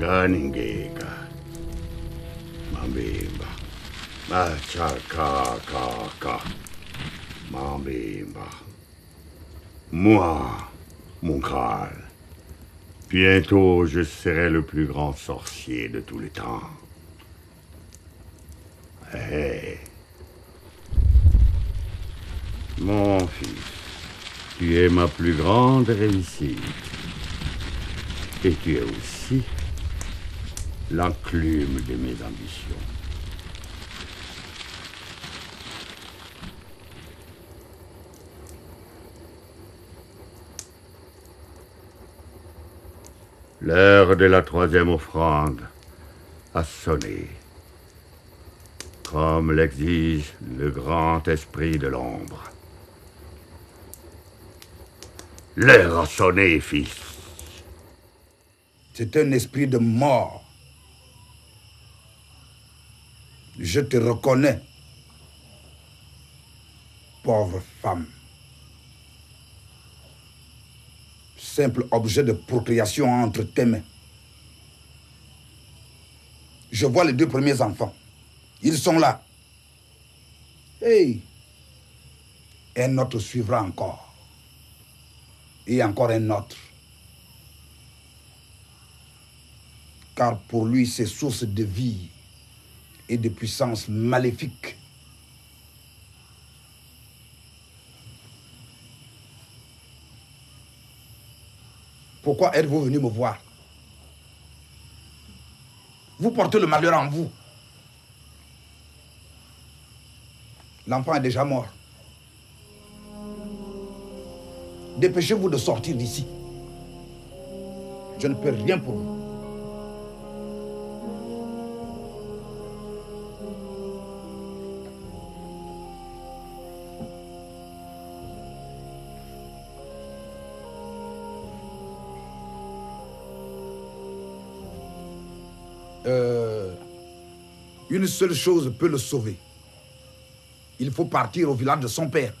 Nganingeka mambimba. Machakakaka mambimba. Moi Monkral bientôt je serai le plus grand sorcier de tous les temps. Hé mon fils tu es ma plus grande réussite. Et tu es aussi l'enclume de mes ambitions. L'heure de la troisième offrande a sonné, comme l'exige le grand esprit de l'ombre. L'heure a sonné, fils. C'est un esprit de mort. Je te reconnais, pauvre femme. Simple objet de procréation entre tes mains. Je vois les deux premiers enfants. Ils sont là. Hey! Un autre suivra encore. Et encore un autre. Car pour lui, c'est source de vie et de puissance maléfique. Pourquoi êtes-vous venu me voir? Vous portez le malheur en vous. L'enfant est déjà mort. Dépêchez-vous de sortir d'ici. Je ne peux rien pour vous. Seule chose peut le sauver. Il faut partir au village de son père.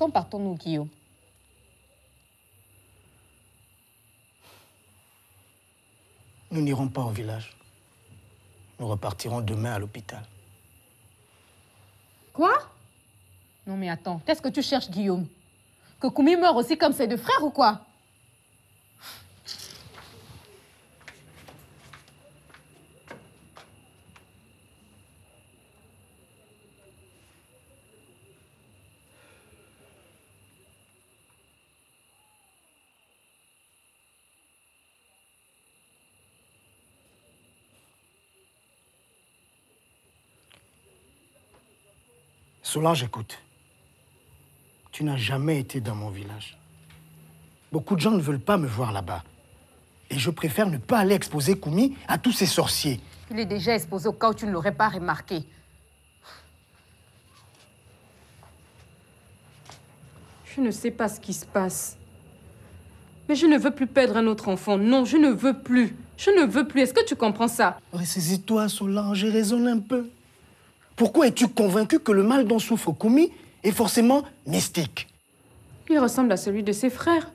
Quand partons-nous, Guillaume Nous n'irons pas au village. Nous repartirons demain à l'hôpital. Quoi? Non mais attends, qu'est-ce que tu cherches, Guillaume? Que Koumi meure aussi comme ses deux frères ou quoi? Solange, écoute. Tu n'as jamais été dans mon village. Beaucoup de gens ne veulent pas me voir là-bas. Et je préfère ne pas aller exposer Koumi à tous ces sorciers. Il est déjà exposé au cas où tu ne l'aurais pas remarqué. Je ne sais pas ce qui se passe. Mais je ne veux plus perdre un autre enfant. Non, je ne veux plus. Je ne veux plus. Est-ce que tu comprends ça? Ressaisis-toi, Solange, et raisonne un peu. Pourquoi es-tu convaincu que le mal dont souffre Koumi est forcément mystique Il ressemble à celui de ses frères.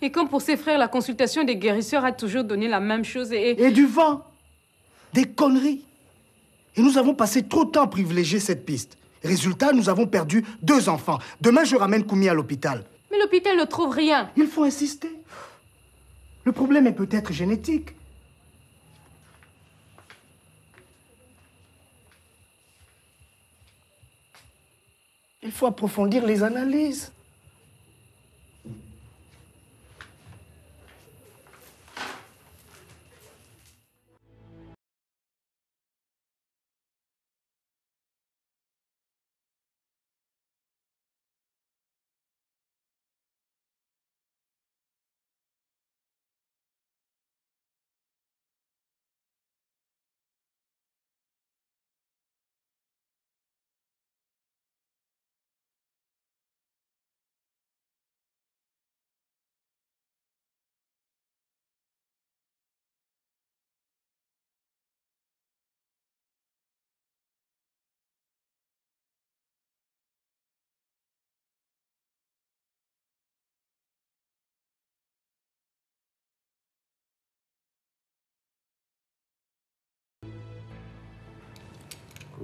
Et comme pour ses frères, la consultation des guérisseurs a toujours donné la même chose et... Et du vent Des conneries Et nous avons passé trop de temps à privilégier cette piste. Résultat, nous avons perdu deux enfants. Demain, je ramène Koumi à l'hôpital. Mais l'hôpital ne trouve rien. Il faut insister. Le problème est peut-être génétique. Il faut approfondir les analyses.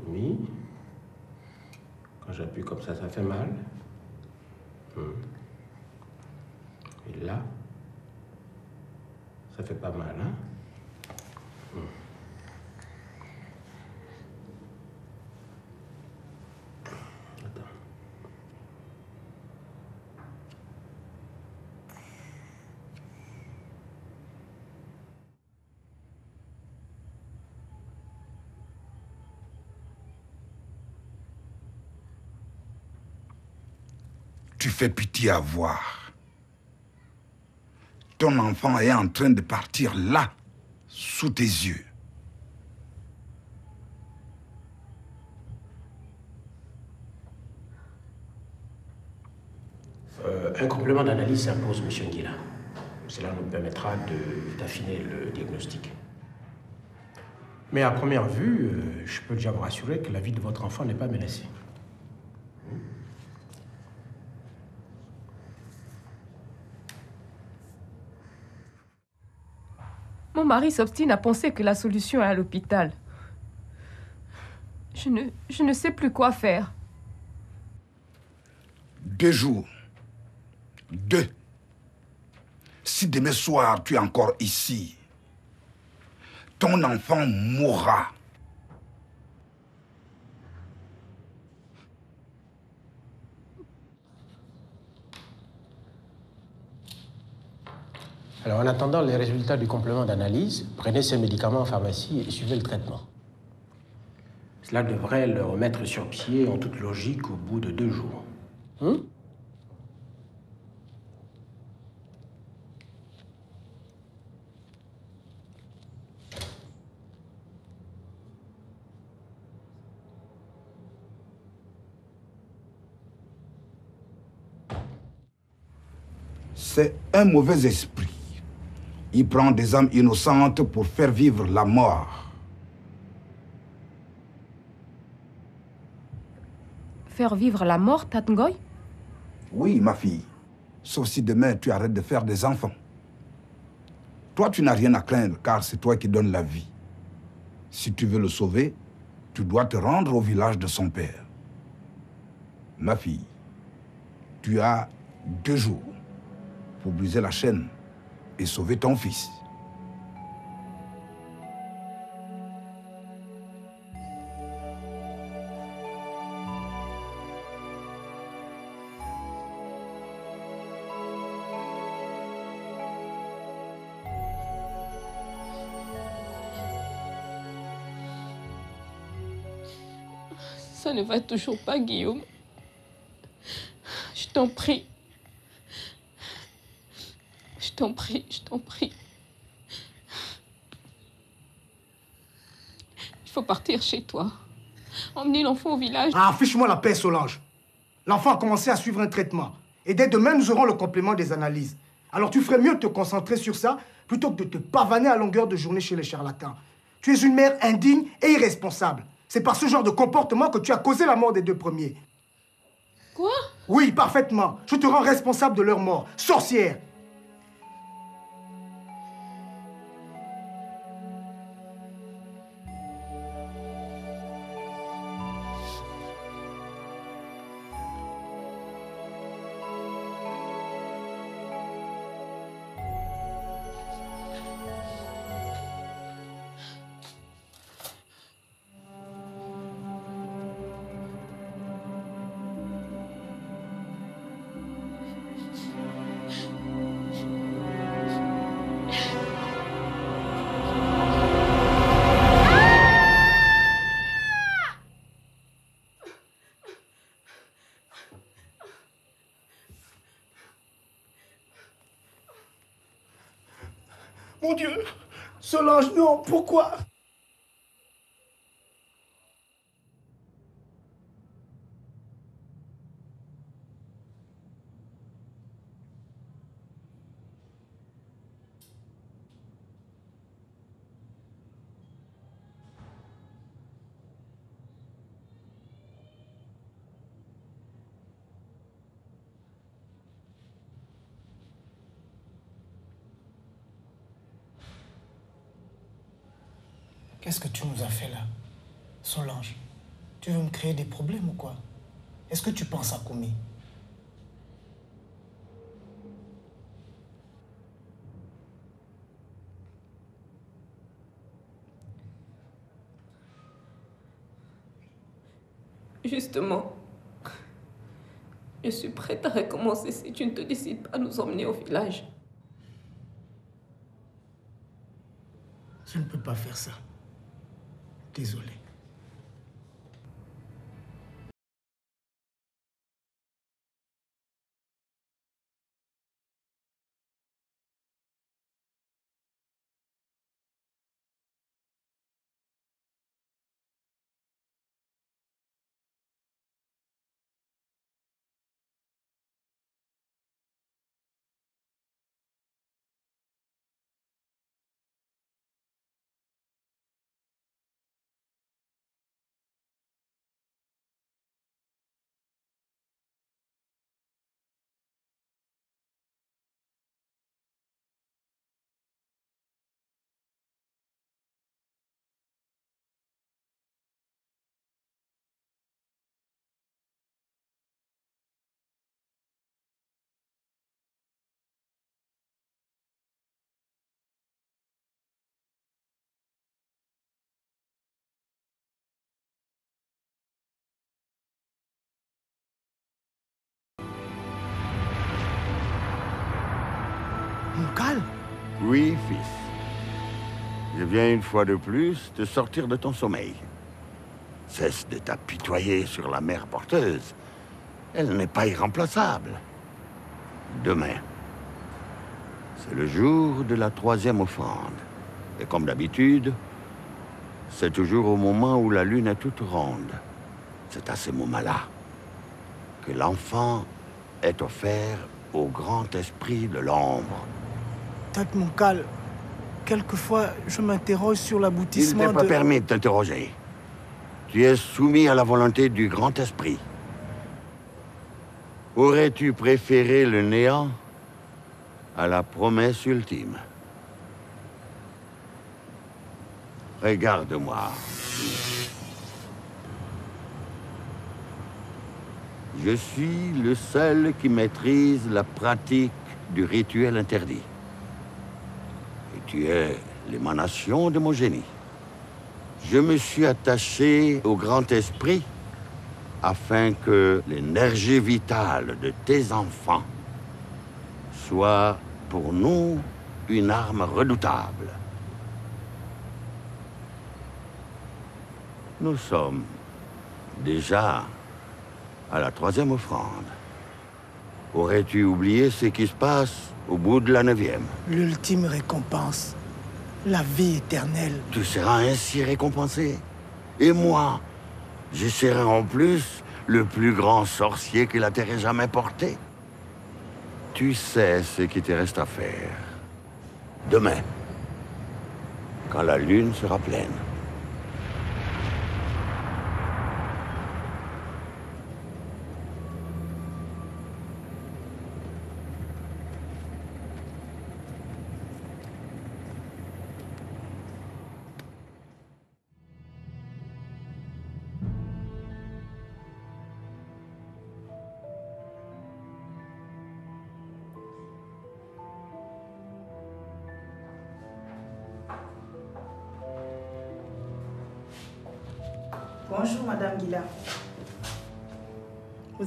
Oui. Quand j'appuie comme ça, ça fait mal. Hmm. Et là, ça fait pas mal, hein Hmm. Attends. Tu fais pitié à voir. Ton enfant est en train de partir là, sous tes yeux. Euh, un complément d'analyse s'impose, monsieur Nguila. Cela nous permettra de- d'affiner le diagnostic. Mais à première vue, euh, je peux déjà vous rassurer que la vie de votre enfant n'est pas menacée. Mon mari s'obstine à penser que la solution est à l'hôpital. Je ne, je ne sais plus quoi faire. Deux jours. Deux. Si demain soir tu es encore ici, ton enfant mourra. Alors, en attendant les résultats du complément d'analyse, prenez ces médicaments en pharmacie et suivez le traitement. Cela devrait le remettre sur pied en toute logique au bout de deux jours. Hein C'est un mauvais esprit. Il prend des âmes innocentes pour faire vivre la mort. Faire vivre la mort, Tatngoy Oui, ma fille. Sauf si demain tu arrêtes de faire des enfants. Toi, tu n'as rien à craindre car c'est toi qui donnes la vie. Si tu veux le sauver, tu dois te rendre au village de son père. Ma fille, tu as deux jours pour briser la chaîne et sauver ton fils. Ça ne va toujours pas, Guillaume. Je t'en prie. T'en prie, je t'en prie. Il faut partir chez toi. Emmener l'enfant au village. Ah, affiche-moi la paix, Solange. L'enfant a commencé à suivre un traitement. Et dès demain, nous aurons le complément des analyses. Alors tu ferais mieux de te concentrer sur ça plutôt que de te pavaner à longueur de journée chez les charlatans. Tu es une mère indigne et irresponsable. C'est par ce genre de comportement que tu as causé la mort des deux premiers. Quoi? Oui, parfaitement. Je te rends responsable de leur mort. Sorcière pourquoi? Qu'est-ce que tu nous as fait là Solange, tu veux me créer des problèmes ou quoi? Est-ce que tu penses à Koumi? Justement, je suis prête à recommencer si tu ne te décides pas à nous emmener au village. Je ne peux pas faire ça. Désolé. Oui, fils. Je viens une fois de plus te sortir de ton sommeil. Cesse de t'apitoyer sur la mère porteuse. Elle n'est pas irremplaçable. Demain, c'est le jour de la troisième offrande. Et comme d'habitude, c'est toujours au moment où la lune est toute ronde. C'est à ce moment-là que l'enfant est offert au grand esprit de l'ombre. Mon calme. Quelquefois, je m'interroge sur Il l'aboutissement n'est pas de... permis de t'interroger. Tu es soumis à la volonté du grand esprit. Aurais-tu préféré le néant à la promesse ultime? Regarde-moi. Je suis le seul qui maîtrise la pratique du rituel interdit. Tu es l'émanation de mon génie. Je me suis attaché au grand esprit afin que l'énergie vitale de tes enfants soit pour nous une arme redoutable. Nous sommes déjà à la troisième offrande. Aurais-tu oublié ce qui se passe au bout de la neuvième L'ultime récompense, la vie éternelle. Tu seras ainsi récompensé. Et moi, je serai en plus le plus grand sorcier que la Terre ait jamais porté. Tu sais ce qui te reste à faire. Demain, quand la lune sera pleine.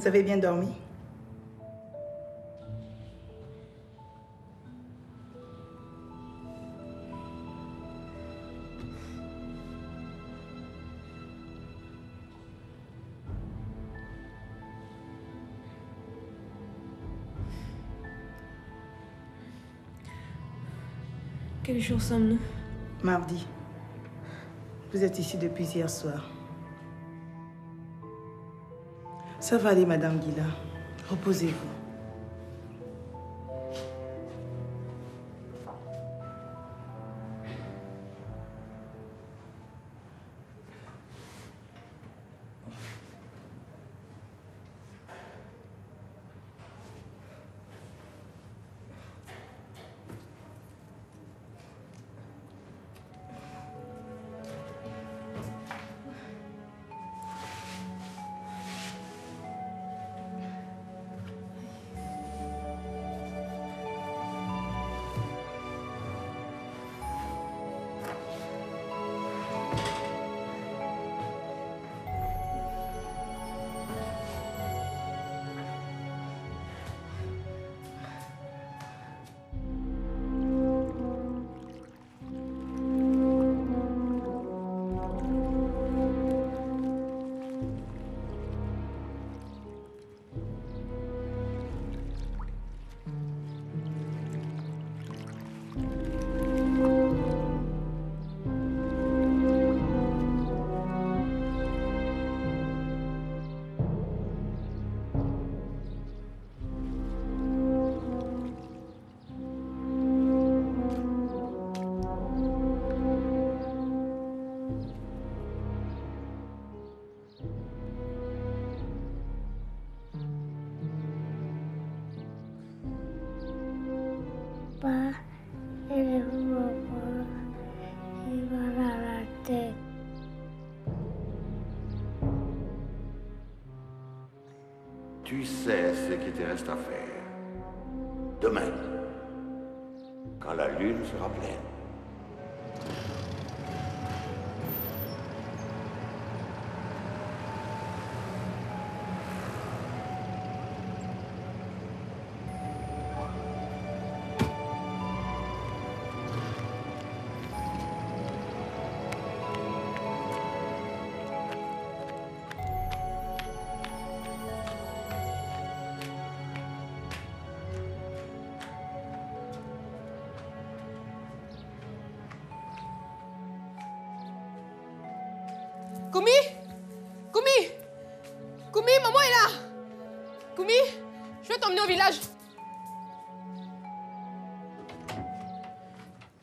Vous avez bien dormi Quel jour sommes-nous? Mardi. Vous êtes ici depuis hier soir. Ça va aller, Madame Guilla. Reposez-vous. Ce qui Koumi Koumi Koumi, maman est là. Koumi, je vais t'emmener au village.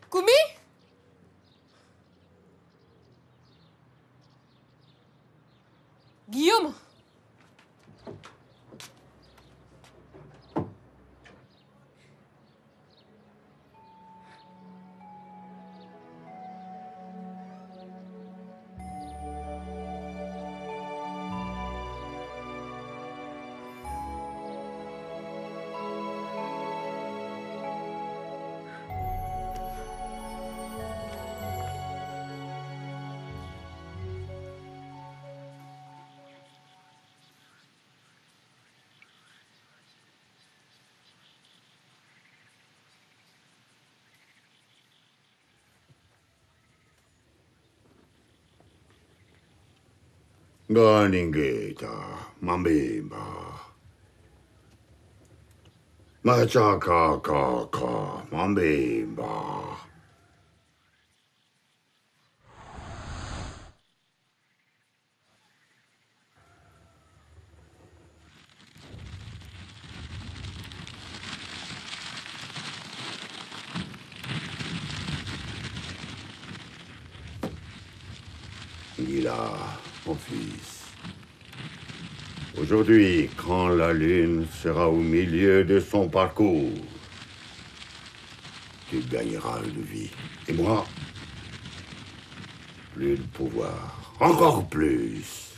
Koumi 나 ninguém mambimba. Machacacaca, mambimba. Mira. Mon fils. Aujourd'hui, quand la lune sera au milieu de son parcours, tu gagneras une vie. Et moi, plus de pouvoir. Encore plus.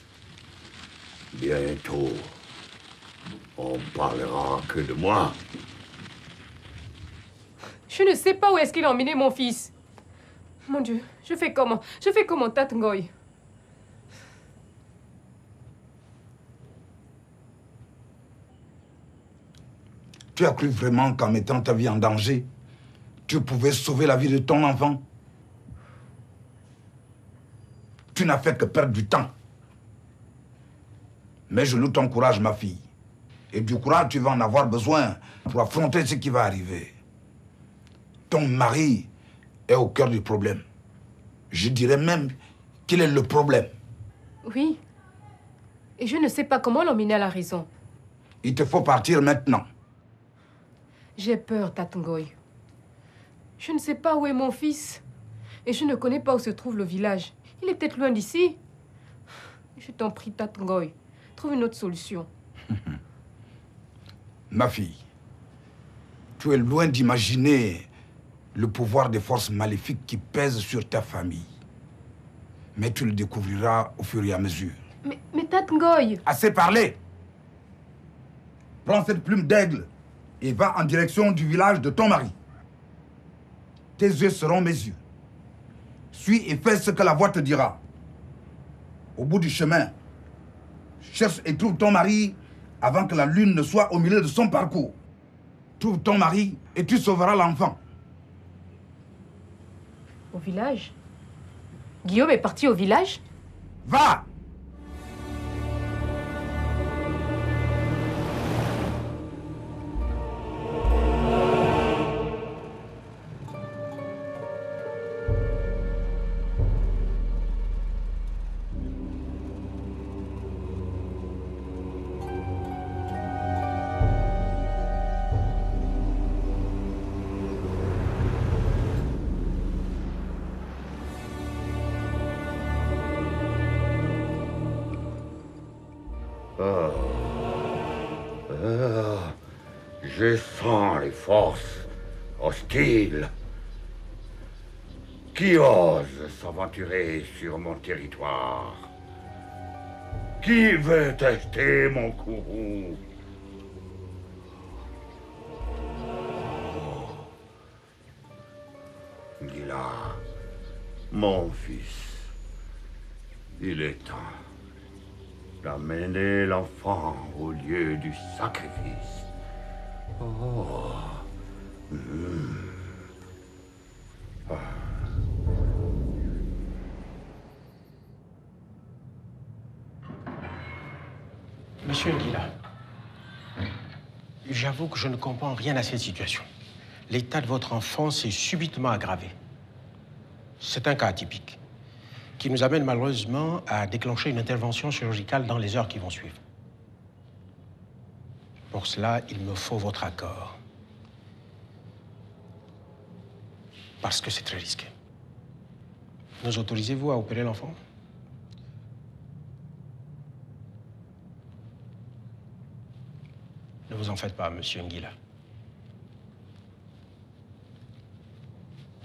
Bientôt, on parlera que de moi. Je ne sais pas où est-ce qu'il a emmené mon fils. Mon Dieu, je fais comment? Je fais comment, Tatengoy Tu as cru vraiment qu'en mettant ta vie en danger, tu pouvais sauver la vie de ton enfant? Tu n'as fait que perdre du temps. Mais je loue ton courage, ma fille. Et du courage, tu vas en avoir besoin pour affronter ce qui va arriver. Ton mari est au cœur du problème. Je dirais même qu'il est le problème. Oui. Et je ne sais pas comment l'emmener à la raison. Il te faut partir maintenant. J'ai peur, Tatangoy. Je ne sais pas où est mon fils. Et je ne connais pas où se trouve le village. Il est peut-être loin d'ici. Je t'en prie, Tatangoy. Trouve une autre solution. Ma fille, tu es loin d'imaginer le pouvoir des forces maléfiques qui pèsent sur ta famille. Mais tu le découvriras au fur et à mesure. Mais, mais Tatangoy Assez parlé Prends cette plume d'aigle et va en direction du village de ton mari. Tes yeux seront mes yeux. Suis et fais ce que la voix te dira. Au bout du chemin, cherche et trouve ton mari avant que la lune ne soit au milieu de son parcours. Trouve ton mari et tu sauveras l'enfant. Au village? Guillaume est parti au village? Va Je sens les forces hostiles qui osent s'aventurer sur mon territoire? Qui veut tester mon courroux? Gila, mon fils, il est temps d'amener l'enfant au lieu du sacrifice. Oh. Monsieur Nguila, j'avoue que je ne comprends rien à cette situation. L'état de votre enfant s'est subitement aggravé. C'est un cas atypique qui nous amène malheureusement à déclencher une intervention chirurgicale dans les heures qui vont suivre. Pour cela, il me faut votre accord. Parce que c'est très risqué. Nous autorisez-vous à opérer l'enfant? Ne vous en faites pas, monsieur Nguila.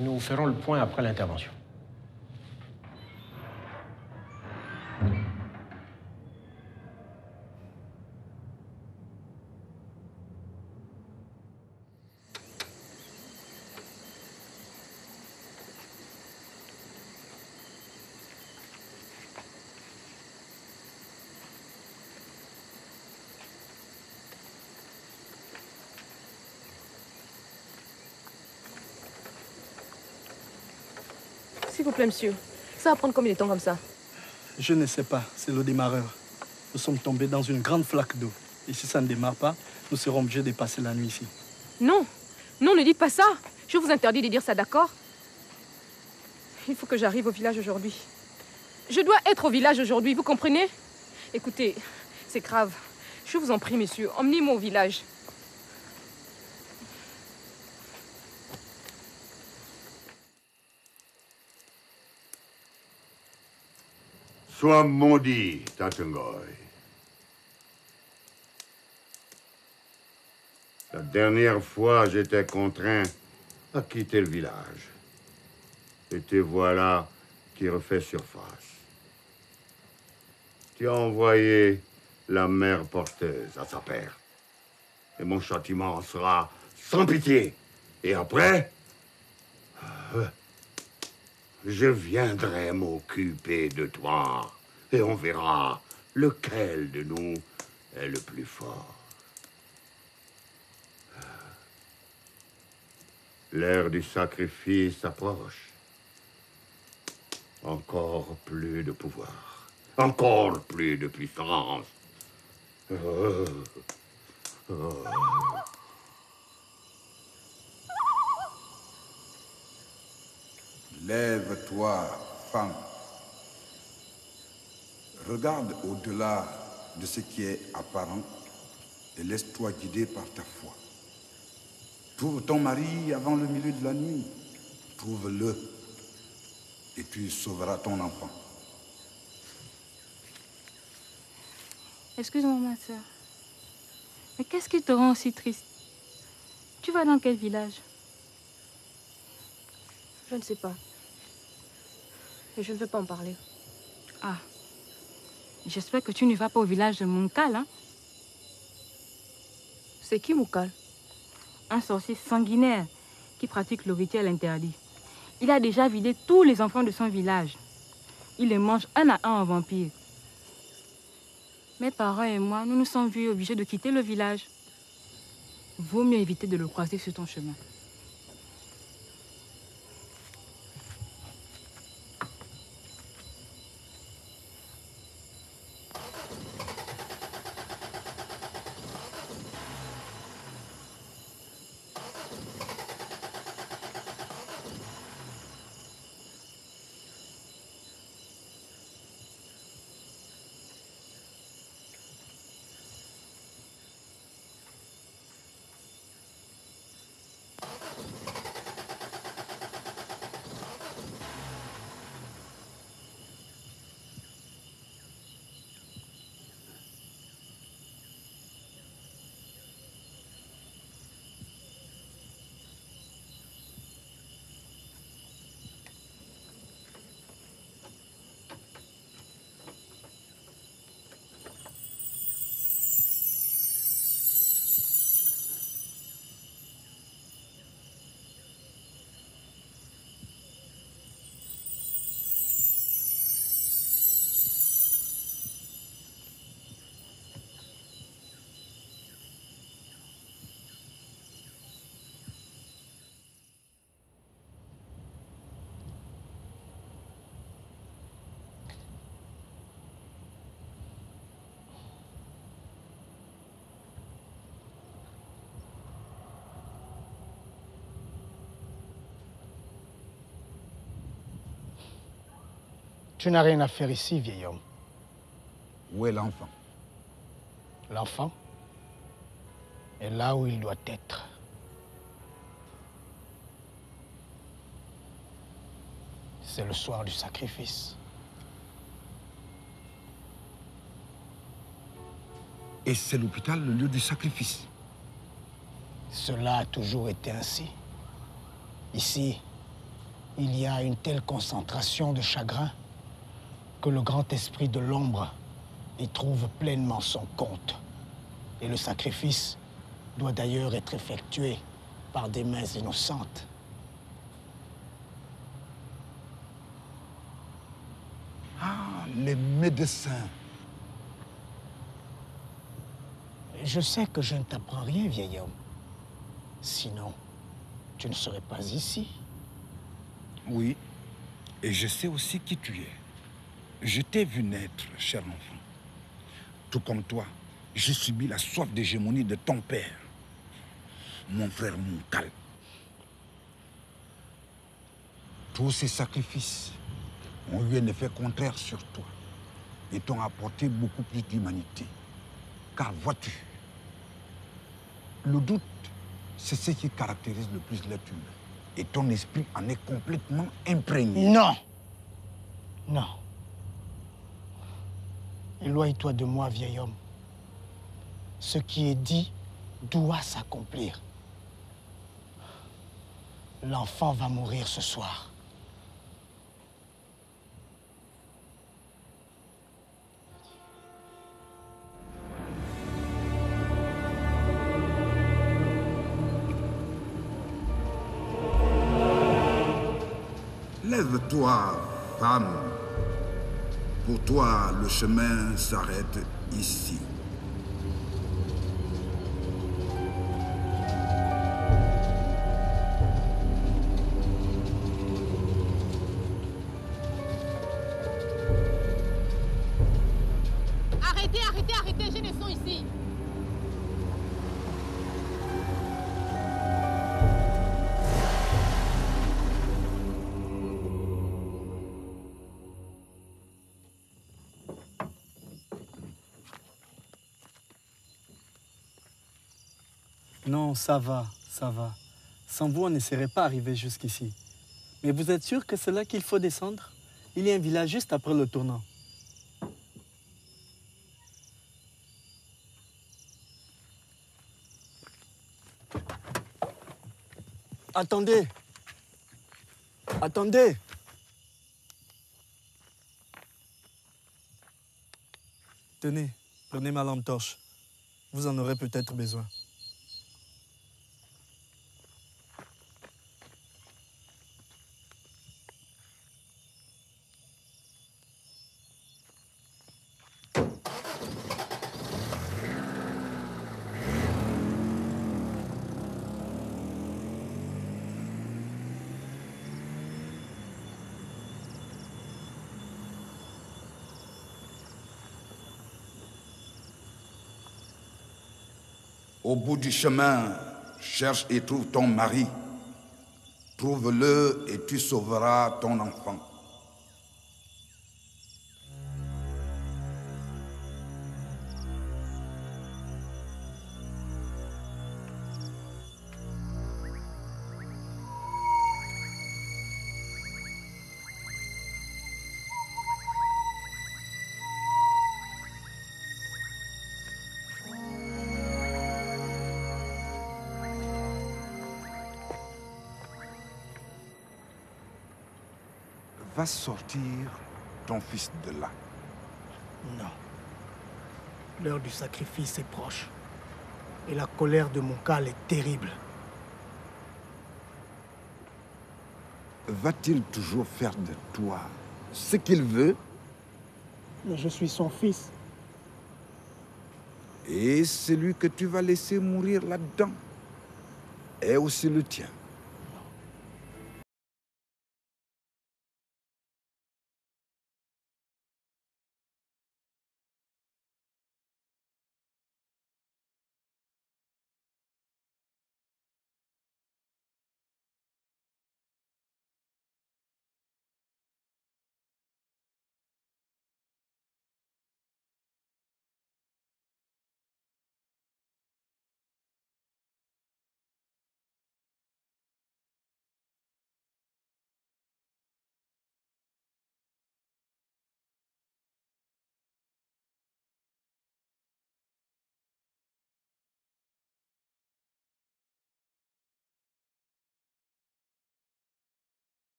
Nous ferons le point après l'intervention. S'il vous plaît, monsieur. Ça va prendre combien de temps comme ça Je ne sais pas, c'est le démarreur. Nous sommes tombés dans une grande flaque d'eau. Et si ça ne démarre pas, nous serons obligés de passer la nuit ici. Non, non, ne dites pas ça. Je vous interdis de dire ça, d'accord Il faut que j'arrive au village aujourd'hui. Je dois être au village aujourd'hui, vous comprenez Écoutez, c'est grave. Je vous en prie, messieurs, emmenez-moi au village. Sois maudit, Tatungoy. La dernière fois, j'étais contraint à quitter le village. Et te voilà qui refait surface. Tu as envoyé la mère porteuse à sa père. Et mon châtiment sera sans pitié. Et après, euh, je viendrai m'occuper de toi. Et on verra lequel de nous est le plus fort. L'heure du sacrifice approche. Encore plus de pouvoir. Encore plus de puissance. Oh. Oh. Lève-toi, femme. Regarde au-delà de ce qui est apparent et laisse-toi guider par ta foi. Trouve ton mari avant le milieu de la nuit. Trouve-le et tu sauveras ton enfant. Excuse-moi, ma soeur. Mais qu'est-ce qui te rend si triste? Tu vas dans quel village? Je ne sais pas. Je ne veux pas en parler. Ah. J'espère que tu ne vas pas au village de Moukal, hein C'est qui Moukal Un sorcier sanguinaire qui pratique le rituel interdit. Il a déjà vidé tous les enfants de son village. Il les mange un à un en vampire. Mes parents et moi, nous nous sommes vus obligés de quitter le village. Vaut mieux éviter de le croiser sur ton chemin. Tu n'as rien à faire ici, vieil homme. Où est l'enfant? L'enfant est là où il doit être. C'est le soir du sacrifice. Et c'est l'hôpital le lieu du sacrifice Cela a toujours été ainsi. Ici, il y a une telle concentration de chagrin que le grand esprit de l'ombre y trouve pleinement son compte. Et le sacrifice doit d'ailleurs être effectué par des mains innocentes. Ah, les médecins. Je sais que je ne t'apprends rien, vieil homme. Sinon, tu ne serais pas ici. Oui, et je sais aussi qui tu es. Je t'ai vu naître, cher enfant. Tout comme toi, j'ai subi la soif d'hégémonie de ton père. mon frère Moukal. Tous ces sacrifices ont eu un effet contraire sur toi et t'ont apporté beaucoup plus d'humanité. Car vois-tu, le doute, c'est ce qui caractérise le plus l'être humain. Et ton esprit en est complètement imprégné. Non. Non. Éloigne-toi de moi, vieil homme. Ce qui est dit doit s'accomplir. L'enfant va mourir ce soir. Lève-toi, femme. Pour toi, le chemin s'arrête ici. Non, ça va, ça va. Sans vous, on ne serait pas arrivé jusqu'ici. Mais vous êtes sûr que c'est là qu'il faut descendre? Il y a un village juste après le tournant. Attendez Attendez Tenez, prenez ma lampe torche. Vous en aurez peut-être besoin. Au bout du chemin, cherche et trouve ton mari. Trouve-le et tu sauveras ton enfant. Va sortir ton fils de là. Non. L'heure du sacrifice est proche. Et la colère de mon cal est terrible. Va-t-il toujours faire de toi ce qu'il veut? Mais je suis son fils. Et celui que tu vas laisser mourir là-dedans est aussi le tien.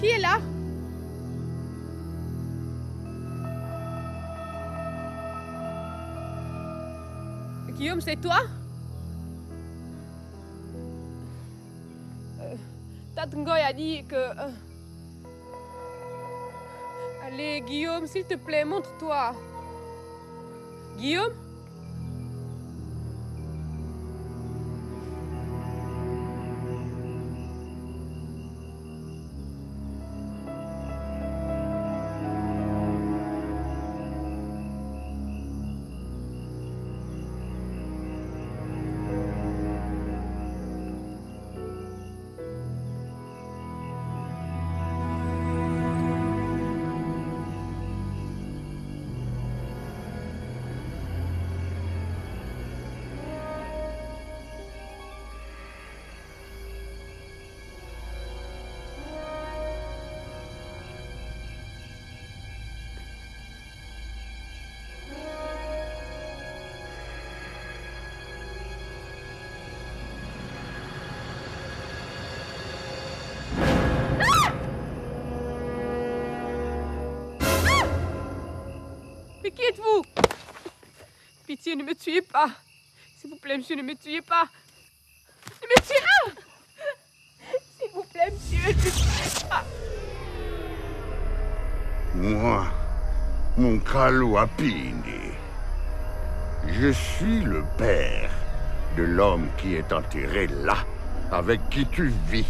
Qui, est là? Guillaume, c'est toi? Euh, Ngoy a dit que... Euh, allez, Guillaume, s'il te plaît, montre-toi. Guillaume? Pitié, ne me tuez pas. S'il vous plaît, monsieur, ne me tuez pas. Ne me tuez pas S'il vous plaît, monsieur, ne me tuez pas. Moi, mon Kaluapini, je suis le père de l'homme qui est enterré là, avec qui tu vis.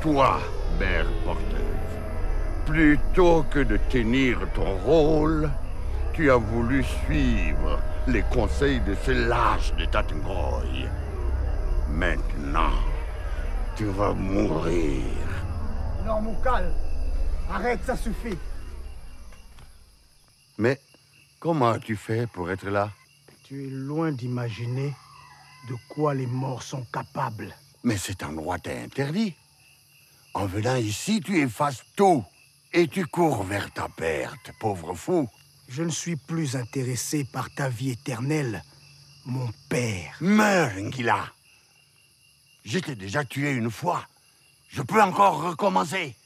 Toi, mère porteuse. Plutôt que de tenir ton rôle, tu as voulu suivre les conseils de ce lâche de Tatengoy. Maintenant, tu vas mourir. Non, Moukal, arrête, ça suffit. Mais comment as-tu fait pour être là? Tu es loin d'imaginer de quoi les morts sont capables. Mais cet endroit t'est interdit. En venant ici, tu effaces tout. Et tu cours vers ta perte, pauvre fou. Je ne suis plus intéressé par ta vie éternelle, mon père. Meurs, Ngila. Je t'ai déjà tué une fois. Je peux encore recommencer.